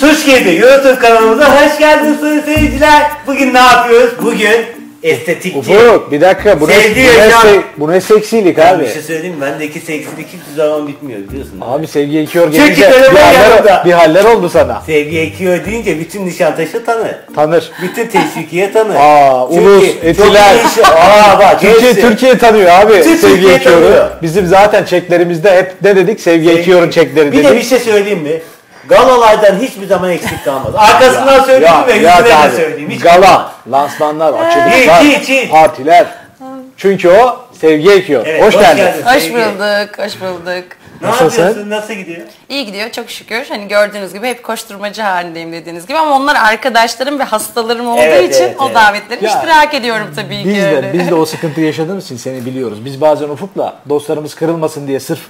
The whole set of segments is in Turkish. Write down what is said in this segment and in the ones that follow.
Tuş gibi YouTube kanalımıza hoş geldiniz sayın seyirciler. Bugün ne yapıyoruz? Bugün estetikçi. Ufuk bir dakika bu ne, bu, Sevgi ne, se- bu ne seksilik abi. Bir şey söyleyeyim mi? Bendeki seksilik hiçbir zaman bitmiyor biliyorsun. Abi sevgi ekiyor gelince bir yanımda. haller, bir haller oldu sana. Sevgi ekiyor deyince bütün Nişantaşı tanır. Tanır. Bütün Teşvikiye tanır. Aa, Çünkü Ulus, çok Etiler. iyi iş- Aa bak Türkiye, hepsi. Türkiye tanıyor abi Bütün sevgi Türkiye ekiyoru. tanıyor. Bizim zaten çeklerimizde hep ne dedik? Sevgi ekiyorun çekleri Bir dedik. de bir şey söyleyeyim mi? Galalardan hiçbir zaman eksik kalmaz. Arkasından söyleyeyim mi ve yüzüne ya de abi, söyleyeyim. Hiç Gala, lansmanlar, açılışlar, Hiç, hiç, hiç. partiler. Çünkü o sevgi ekiyor. Evet, hoş, hoş geldin. geldin. Hoş bulduk, hoş bulduk. Ne Nasılsın? yapıyorsun? Nasıl gidiyor? İyi gidiyor çok şükür. Hani gördüğünüz gibi hep koşturmacı halindeyim dediğiniz gibi ama onlar arkadaşlarım ve hastalarım olduğu Evet, için evet, o evet. davetleri Ya, iştirak ediyorum tabii Biz ki. de, öyle. biz de o sıkıntı yaşadığımız için seni biliyoruz. Biz bazen Ufuk'la dostlarımız kırılmasın diye sırf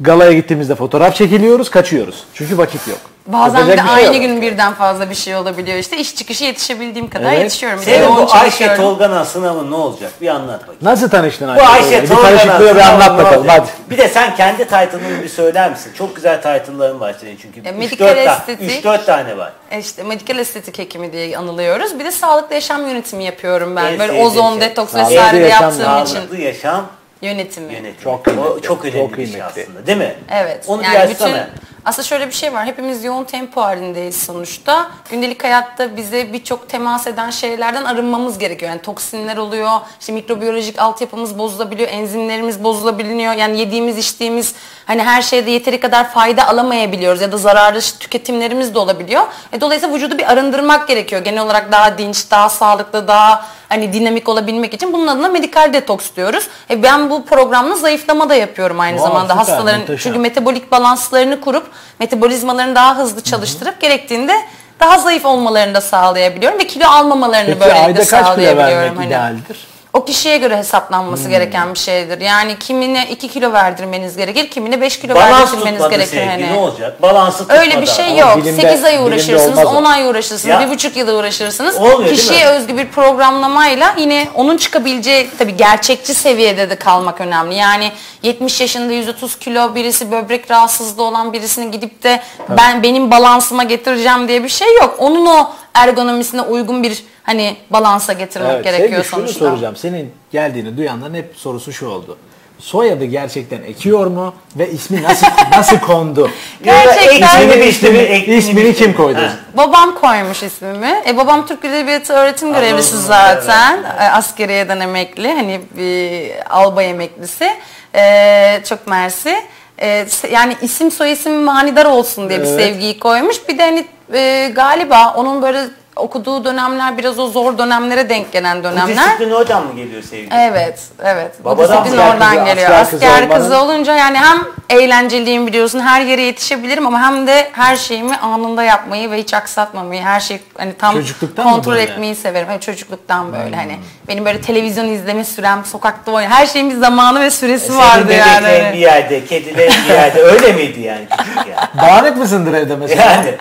galaya gittiğimizde fotoğraf çekiliyoruz, kaçıyoruz. Çünkü vakit yok. Bazen de Yapacak bir şey aynı yok. gün birden fazla bir şey olabiliyor işte. İş çıkışı yetişebildiğim kadar Evet. yetişiyorum. Bir de Senin yoğun bu Ayşe çalışıyorum. Tolga'nın sınavı ne olacak? Bir anlat bakayım. Nasıl tanıştın Bu Ayşe? Bir Tolga'nın tanışıklığı bir sınavı anlat ne bakalım olacak? hadi. Bir de sen kendi title'ını bir söyler misin? Çok güzel title'ların var senin çünkü. Ya, 3-4 medikal ta- estetik. 3-4 tane var. E İşte medikal estetik hekimi diye anılıyoruz. Bir de sağlıklı yaşam yönetimi yapıyorum ben. En Böyle sevdiğim ozon, şey. detoks Sağlıklı vesaire de yaşam, yaptığım için Sağlıklı yaşam yönetimi. yönetimi. Çok kıymetli, O çok önemli çok bir şey aslında değil mi? Evet. Onu bir yani açsana. bütün aslında şöyle bir şey var. Hepimiz yoğun tempo halindeyiz sonuçta. Gündelik hayatta bize birçok temas eden şeylerden arınmamız gerekiyor. Yani toksinler oluyor. işte mikrobiyolojik altyapımız bozulabiliyor. Enzimlerimiz bozulabiliyor. Yani yediğimiz, içtiğimiz hani her şeyde yeteri kadar fayda alamayabiliyoruz ya da zararlı tüketimlerimiz de olabiliyor. E, dolayısıyla vücudu bir arındırmak gerekiyor. Genel olarak daha dinç, daha sağlıklı, daha hani dinamik olabilmek için. Bunun adına medikal detoks diyoruz. E, ben bu programla zayıflama da yapıyorum aynı Wow, zamanda. süper, Hastaların muhteşem. çünkü metabolik balanslarını kurup metabolizmalarını daha hızlı çalıştırıp gerektiğinde daha zayıf olmalarını da sağlayabiliyorum ve kilo almamalarını Peki böylelikle ayda kaç kilo sağlayabiliyorum. vermek hani. idealdir? O kişiye göre hesaplanması gereken bir şeydir. Yani kimine 2 kilo verdirmeniz gerekir, kimine 5 kilo Balans verdirmeniz gerekir. sevgi hani. ne olacak? Balansı tutmadı. Öyle bir şey Ama yok. bilimde- 8 ay uğraşırsınız, olmaz o. 10 ay uğraşırsınız, Ya. bir buçuk yıl uğraşırsınız. Olmuyor, Kişiye özgü bir programlamayla yine onun çıkabileceği tabii gerçekçi seviyede de kalmak önemli. Yani 70 yaşında 130 kilo birisi böbrek rahatsızlığı olan birisinin gidip de ben benim balansıma getireceğim diye bir şey yok. Onun o ergonomisine uygun bir hani balansa getirmek Evet, gerekiyor Sevgi şunu sonuçta. soracağım. Senin geldiğini duyanların hep sorusu şu oldu. Soyadı gerçekten ekiyor mu ve ismi nasıl nasıl kondu? Gerçekten. İsmini, ismini, ismini kim koydu? Ha. Babam koymuş ismimi. E babam Türk Dili Edebiyatı öğretim görevlisi zaten. evet, E, askeriyeden emekli. Hani bir albay emeklisi. E, çok mersi. E, se- yani isim soy isim manidar olsun diye bir Evet. sevgiyi koymuş. Bir de hani e, galiba onun böyle okuduğu dönemler biraz o zor dönemlere denk gelen Bu dönemler. disiplin oradan mı geliyor sevgi? Evet, evet. Bu Babadan disiplin asker oradan kızı, geliyor. asker kızı Asker kızı, olmanın- olunca yani hem eğlenceliyim biliyorsun, her yere yetişebilirim ama hem de her şeyimi anında yapmayı ve hiç aksatmamayı, her şey hani tam kontrol? Hmm. etmeyi severim. Evet, çocukluktan böyle hani benim böyle televizyon izleme sürem, sokakta oynayan, her şeyin bir zamanı ve süresi Senin vardı yani. Hani. bir yerde, kedilerin bir yerde. Öyle miydi yani küçük ya? Dağınık mısındır evde mesela? Yani.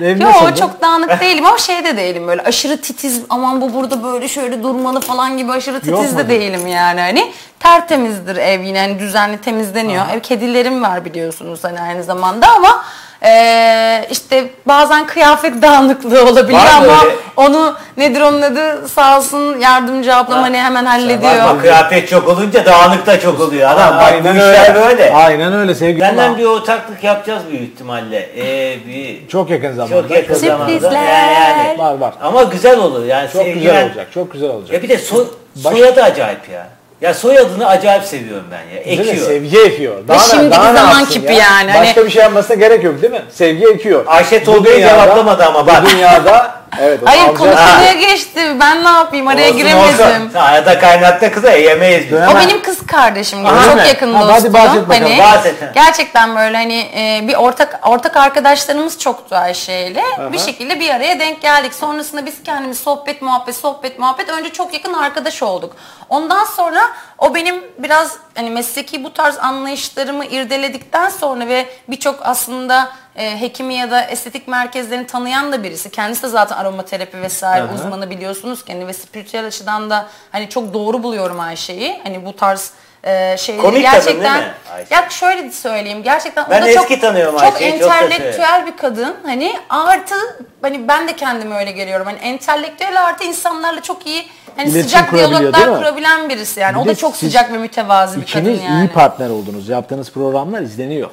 Ev Yo nasıldı? çok dağınık değilim ama şey de değilim böyle aşırı titiz aman bu burada böyle şöyle durmalı falan gibi aşırı titiz Yok de mu? değilim yani hani tertemizdir ev yine hani düzenli temizleniyor. Ev kedilerim var biliyorsunuz hani aynı zamanda ama eee, işte bazen kıyafet dağınıklığı olabiliyor Var mı ama öyle? onu nedir onun adı sağ olsun yardımcı ablam hani hemen hallediyor. Bakma kıyafet çok olunca dağınık da çok oluyor. Adam bak bu Aynen işler öyle. böyle. Aynen öyle sevgili. Benden bir ortaklık yapacağız büyük ihtimalle. Ee, bir Çok yakın zamanda. çok yakın zamanda. Sürprizler. Yani, yani. Var var. Ama güzel olur yani. Çok sevgilen- güzel olacak. Çok güzel olacak. Ya bir de so Baş- soyadı acayip ya. Ya soyadını acayip seviyorum ben ya. Değil mi? Ekiyor. Sevgi ekiyor. Daha ne- şimdiki daha zaman kipi ya? yani. Başka Hani- bir şey yapmasına gerek yok değil mi? Sevgi ekiyor. Ayşe Tolga'yı cevaplamadı ama bak. Bu dünyada evet Hayır alacağız. konu Ha. konuya geçti. Ben ne yapayım? Araya Olsun, giremedim. olsun. Arada kaynattı kıza yemeyiz O benim kız kardeşim gibi. Çok mi? yakın Ha, hadi dostum. bahset bakalım, Hani bahset. gerçekten böyle hani e, bir ortak ortak arkadaşlarımız çoktu Ayşe'yle. Bir şekilde bir araya denk geldik. Sonrasında biz kendimiz sohbet muhabbet sohbet muhabbet önce çok yakın arkadaş olduk. Ondan sonra o benim biraz hani mesleki bu tarz anlayışlarımı irdeledikten sonra ve birçok aslında e, hekimi ya da estetik merkezlerini tanıyan da birisi. Kendisi de zaten aromaterapi vesaire hı. uzmanı biliyorsunuz kendi ve spiritüel açıdan da hani çok doğru buluyorum Ayşe'yi. Hani bu tarz e, şeyleri Komik kadın değil gerçekten mi Ayşe? ya şöyle söyleyeyim gerçekten Ben o da eski çok, tanıyorum çok Ayşe'yi, çok entelektüel bir kadın hani artı hani ben de kendime öyle geliyorum hani entelektüel artı insanlarla çok iyi hani İletişim sıcak kurabiliyor, diyaloglar kurabilen birisi yani Bir o da çok sıcak ve mütevazi bir kadın İkiniz yani. iyi partner oldunuz. Yaptığınız programlar izleniyor.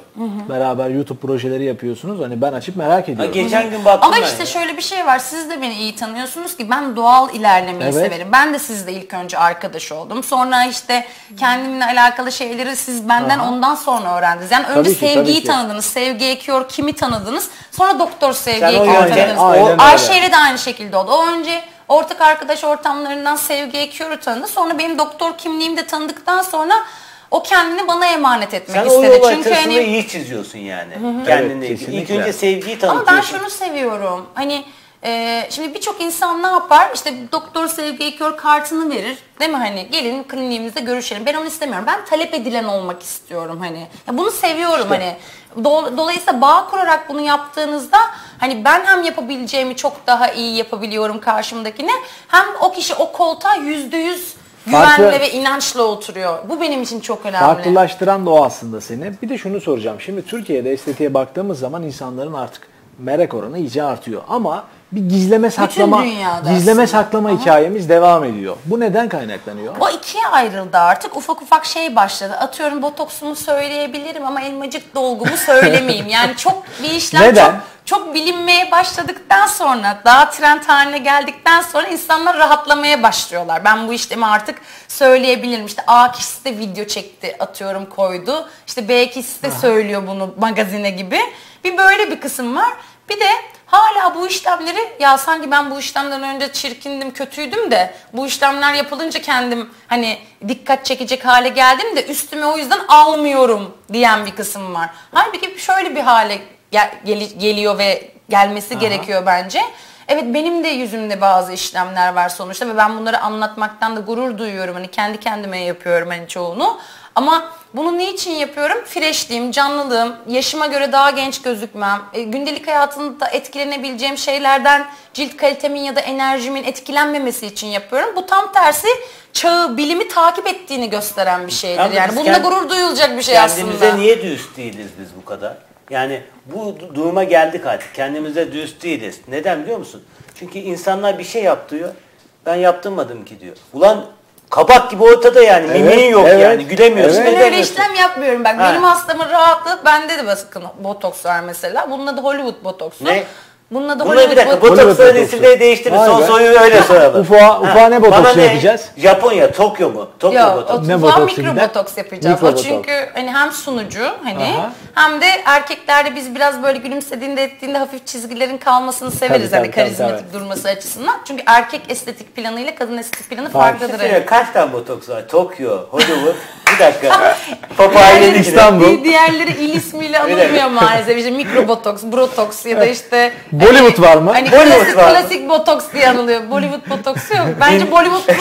Beraber YouTube projeleri yapıyorsunuz. Hani ben açıp merak Ha, ediyorum. geçen gün baktım Ama ben işte ya. şöyle bir şey var. Siz de beni iyi tanıyorsunuz ki ben doğal ilerlemeyi Evet. severim. Ben de sizle ilk önce arkadaş oldum. Sonra işte kendimle alakalı şeyleri siz benden ondan sonra öğrendiniz. Yani önce Tabii ki, tabii sevgiyi ki. tanıdınız. Sevgi ekiyor kimi tanıdınız. Sonra doktor kimi yöntem- tanıdınız. Ayşe ile de aynı şekilde oldu. O önce ortak arkadaş ortamlarından sevgi ekiyoru tanıdı. Sonra benim doktor kimliğimi de tanıdıktan sonra o kendini bana emanet etmek Sen o istedi. yol Çünkü haritasını hani iyi çiziyorsun yani. Kendinle Evet, ilgili. İlk kesinlikle. önce sevgiyi Ama ben tanıtıyorsun. şunu seviyorum. Hani e, şimdi birçok insan ne yapar? İşte doktor sevgi ekör kartını verir. Değil mi hani gelin kliniğimizde görüşelim. Ben onu istemiyorum. Ben talep edilen olmak istiyorum hani. Ya bunu seviyorum hani. Do- Dolayısıyla bağ kurarak bunu yaptığınızda hani ben hem yapabileceğimi çok daha iyi yapabiliyorum karşımdakine hem o kişi o koltuğa yüzde yüz güvenle Farklı- ve inançla oturuyor. Bu benim için çok önemli. Farklılaştıran da o aslında seni. Bir de şunu soracağım. Şimdi Türkiye'de estetiğe baktığımız zaman insanların artık merak oranı iyice artıyor. Ama bir gizleme saklama gizleme aslında. saklama hikayemiz devam ediyor. Bu neden kaynaklanıyor? O ikiye ayrıldı artık. Ufak ufak şey başladı. Atıyorum botoksumu söyleyebilirim ama elmacık dolgumu söylemeyeyim. Yani çok bir işlem Neden? çok çok bilinmeye başladıktan sonra daha trend haline geldikten sonra insanlar rahatlamaya başlıyorlar. Ben bu işlemi artık söyleyebilirim. İşte A kişisi de video çekti atıyorum koydu. İşte B kişisi de söylüyor bunu magazine gibi. Bir böyle bir kısım var. Bir de hala bu işlemleri ya sanki ben bu işlemden önce çirkindim, kötüydüm de bu işlemler yapılınca kendim hani dikkat çekecek hale geldim de üstüme o yüzden almıyorum diyen bir kısım var. Halbuki şöyle bir hale gel- geli- geliyor ve gelmesi gerekiyor bence. Evet benim de yüzümde bazı işlemler var sonuçta ve ben bunları anlatmaktan da gurur duyuyorum. Hani kendi kendime yapıyorum hani çoğunu. Ama bunu niçin yapıyorum? Freşliğim, canlılığım, yaşıma göre daha genç gözükmem, e, gündelik hayatında etkilenebileceğim şeylerden cilt kalitemin ya da enerjimin etkilenmemesi için yapıyorum. Bu tam tersi çağı, bilimi takip ettiğini gösteren bir şeydir. Yani biz bununla gurur duyulacak bir şey Kendimize aslında. niye düz değiliz biz bu kadar? Yani bu du- duruma geldik artık. Kendimize düz değiliz. Neden biliyor musun? Çünkü insanlar bir şey yap diyor. Ben yaptırmadım ki diyor. Ulan kabak gibi ortada yani. Evet, Mimiğin yok evet, yani. Gülemiyorsun. evet. Ben öyle işlem yapmıyorum. Bak Ha. benim hastamın rahatlığı bende de bakın botoks var mesela. Bunun adı Hollywood botoksu. Ne? Bunun adı Bunları Hollywood bir dakika botoksu. Hollywood botoksların botoksu. isimleri değiştirin. Vay Son be. soruyu öyle soralım. Ufağa- ufağa ne bana botoksu yapacağız? Japonya, Tokyo mu? Tokyo Yok, botoksu. o Ne tuzağa botoksu mikro gider? botoks yapacağız. Mikro o botoks. çünkü hani hem sunucu hani Aha. hem de erkeklerde biz biraz böyle gülümsediğinde ettiğinde hafif çizgilerin kalmasını severiz Tabii, hani tabii, tabii, karizmatik durması açısından. Çünkü erkek estetik planıyla kadın estetik planı farklıdır. Şey, hani. Kaç tane botoks var? Tokyo, Hollywood. bir dakika. Papaya Diğerleri- İstanbul. di- Diğerleri il ismiyle anılmıyor maalesef. İşte mikro botoks, brotoks ya da işte Bollywood var mı? Hani Bollywood klasik, var klasik botoks diye anılıyor. Bollywood botoksu yok. Bence Bollywood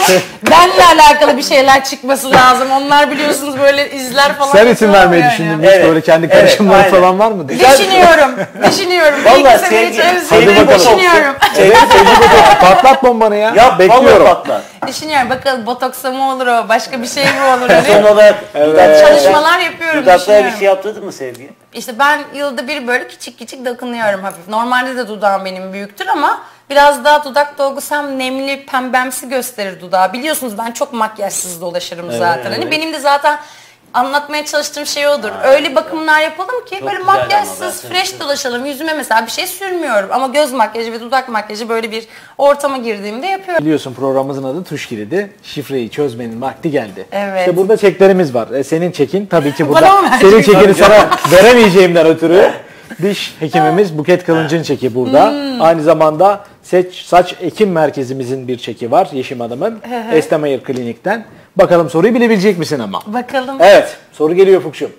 benle alakalı bir şeyler çıkması lazım. Onlar biliyorsunuz böyle izler falan. Sen isim vermeyi yani. düşündün mü? Evet, böyle kendi evet, karışımları falan var mı? Düşünüyorum. Düşünüyorum. Bir Vallahi iki sene sevgi- içerisinde sevgi botoksu. düşünüyorum. Sevgi botoksu. Patlat bombanı ya. Yap, Bekliyorum. patlar. Düşünüyorum. Bakalım botoksa mı olur o? Başka bir şey mi olur? Son Hani olarak dudaklara- çalışmalar yapıyorum. Dudaklara bir şey yaptırdın mı Sevgi? İşte ben yılda bir böyle küçük küçük dokunuyorum hafif. Normalde de dudağım benim büyüktür ama biraz daha dudak dolgusu hem nemli pembemsi gösterir dudağı. Biliyorsunuz ben çok makyajsız dolaşırım zaten. Hani evet. benim de zaten anlatmaya çalıştığım şey odur. Öyle bakımlar yapalım ki Çok böyle makyajsız, fresh dolaşalım. Yüzüme mesela bir şey sürmüyorum ama göz makyajı ve dudak makyajı böyle bir ortama girdiğimde yapıyorum. Biliyorsun programımızın adı Tuş Kilidi. Şifreyi çözmenin vakti geldi. Evet. İşte burada çeklerimiz var. E, senin çekin tabii ki burada. senin çekini sana veremeyeceğimden ötürü diş hekimimiz Buket Kılıncı'nın çeki burada. Hmm. Aynı zamanda saç, saç ekim merkezimizin bir çeki var Yeşim Hanım'ın. Estemayır Klinik'ten. Bakalım soruyu bilebilecek misin ama? Bakalım. Evet. Soru geliyor Fukşum.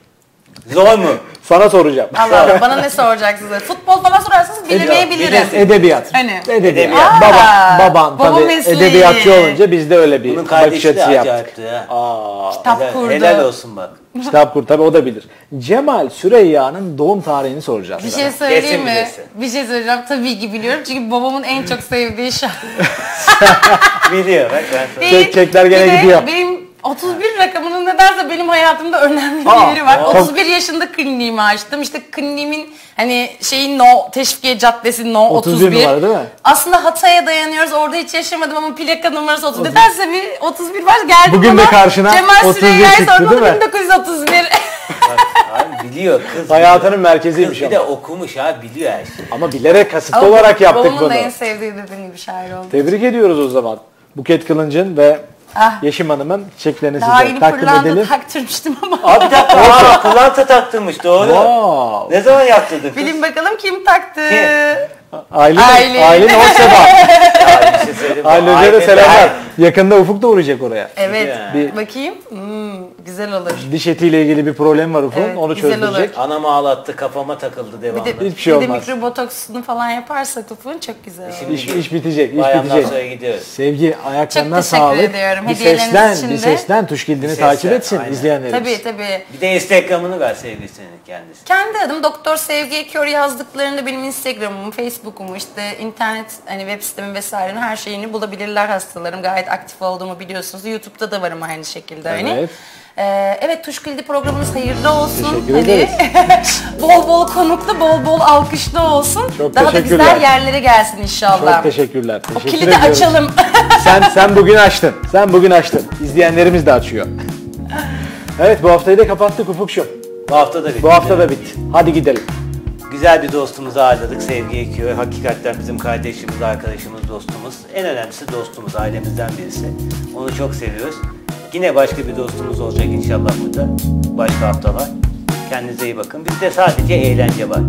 Zor mu? Sana soracağım. Allah Allah bana ne soracaksınız? Futbol falan sorarsanız bilemeyebilirim. Edebiyat. Hani? Edebiyat. Edebiyat. Baba, Aa, baban baba tabii mesleği. edebiyatçı olunca biz de öyle bir Bunun bakış kardeşi de açısı yaptık. acayipti ha. Aa, Kitap Helal, kurdu. helal olsun bak. kitap kur tabii o da bilir. Cemal Süreyya'nın doğum tarihini soracağız. Bir sana. şey söyleyeyim Kesin mi? bilirsin. Bir şey söyleyeceğim. Tabii ki biliyorum. Çünkü babamın en çok sevdiği şarkı. Biliyor bak ben sana. Çek- çekler gene Bir de gidiyor. Benim 31 rakamının neden kadarsa benim hayatımda önemli Aa, bir yeri var. aa. 31 yaşında kliniğimi açtım. İşte kliniğimin hani şeyin no Teşvikiye Caddesi no 31 31. numara değil mi? Aslında Hatay'a dayanıyoruz. Orada hiç yaşamadım ama plaka numarası 30. Nedense bir 31 var geldi Bugün de karşına Cemal 31 Süreyya'yı çıktı, sormadı, değil mi? 1931. Biliyor kız. Hayatının biliyor. merkeziymiş Kız bir ama. de okumuş ha biliyor her şeyi. Ama bilerek kasıtlı Ama olarak yaptık babamın bunu. da en sevdiği dediğim gibi şair oldu. Tebrik ediyoruz o zaman. Buket Kılıncın ve Ah. Yeşim Hanım'ın çiçeklerini Daha size yeni takdim edelim. taktırmıştım ama. Abi dakika aa, pırlanta taktırmış doğru. Wow. Ne zaman yaptırdın kız? Bilin bakalım kim taktı? Kim? Aylin, Aylin. Aylin bir şey? Aylin Ailede- selamlar. Yakında Ufuk da uğrayacak oraya. Evet. Bir- Bakayım. Hmm, güzel olur. Diş etiyle ilgili bir problem var Ufuk'un. Evet, Onu güzel çözdürecek. Anam ağlattı kafama takıldı Bir devamlı. de, Hiçbir şey bir de olmaz. mikrobotoksunu falan yaparsak Ufuk'un çok güzel olur. İş, iş bitecek, iş bitecek. sonra gidiyoruz. Sevgi ayaklarından Çok teşekkür sağlık. ediyorum. Bir Hediyeleriniz seslen, için bir de. seslen Tuşgildin'i Bir takip etsin aynen. izleyenlerimiz. Tabii tabii. Bir de Instagram'ını ver sevgilisinin kendisi. Kendi adım Doktor Sevgi Ekör yazdıklarında benim Instagram'ım, Facebook'umu, işte internet hani web sitemi vesairenin her şeyini bulabilirler hastalarım. Gayet aktif olduğumu biliyorsunuz. YouTube'da da varım aynı şekilde hani. Evet. Ee, evet Tuşkildi programınız hayırlı olsun. Teşekkür Hani ederiz. bol bol konuklu, bol bol alkışlı olsun. Çok Daha da güzel yerlere gelsin inşallah. Çok teşekkürler. O Teşekkür kilidi ediyoruz. açalım. sen sen bugün açtın. Sen bugün açtın. İzleyenlerimiz de açıyor. Evet bu haftayı da kapattık Ufuk'cum. Bu hafta da bitti. Bu hafta da bitti. Hadi gidelim. Güzel bir dostumuzu ağırladık. Sevgi Ekiyor. Hakikaten bizim kardeşimiz, arkadaşımız, dostumuz. En önemlisi dostumuz, ailemizden birisi. Onu çok seviyoruz. Yine başka bir dostumuz olacak inşallah burada. Başka haftalar. Kendinize iyi bakın. Bizde sadece eğlence var.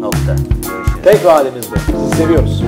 Nokta. Görüşürüz. Tek vaadimiz bu. Sizi seviyoruz.